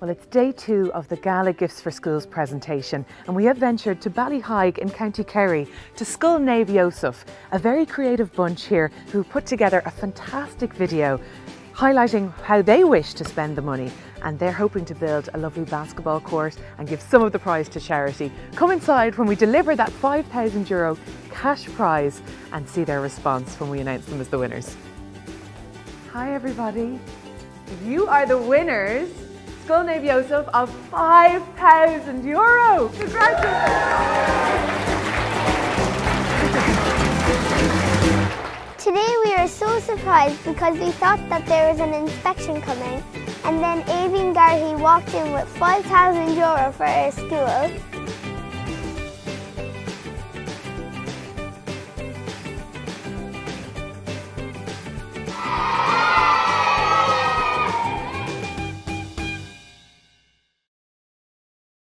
Well, it's day two of the Gala Gifts for Schools presentation, and we have ventured to Ballyheigue in County Kerry to Scoil Naomh Iosef, a very creative bunch here who put together a fantastic video highlighting how they wish to spend the money and they're hoping to build a lovely basketball court and give some of the prize to charity. Come inside when we deliver that 5,000 euro cash prize and see their response when we announce them as the winners. Hi everybody, you are the winners Scoil Naomh Iosef of 5,000 euro. Congratulations! Today we are so surprised because we thought that there was an inspection coming and then Avian Garhi walked in with 5,000 euro for our school